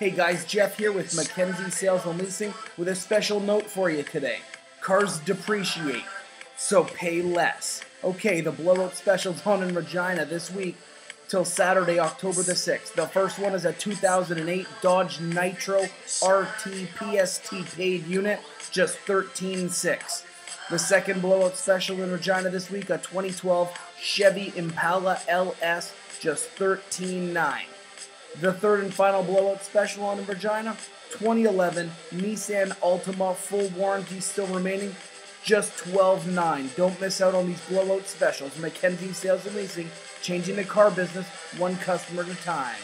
Hey guys, Jeff here with McKenzie Sales and Leasing with a special note for you today. Cars depreciate, so pay less. Okay, the blowout special's on in Regina this week till Saturday, October the 6th. The first one is a 2008 Dodge Nitro RT PST paid unit, just 13.6. The second blowout special in Regina this week, a 2012 Chevy Impala LS, just 13.9. The third and final blowout special on in Regina, 2011 Nissan Altima full warranty still remaining, just 12.9. Don't miss out on these blowout specials. McKenzie Sales and Leasing, changing the car business one customer at a time.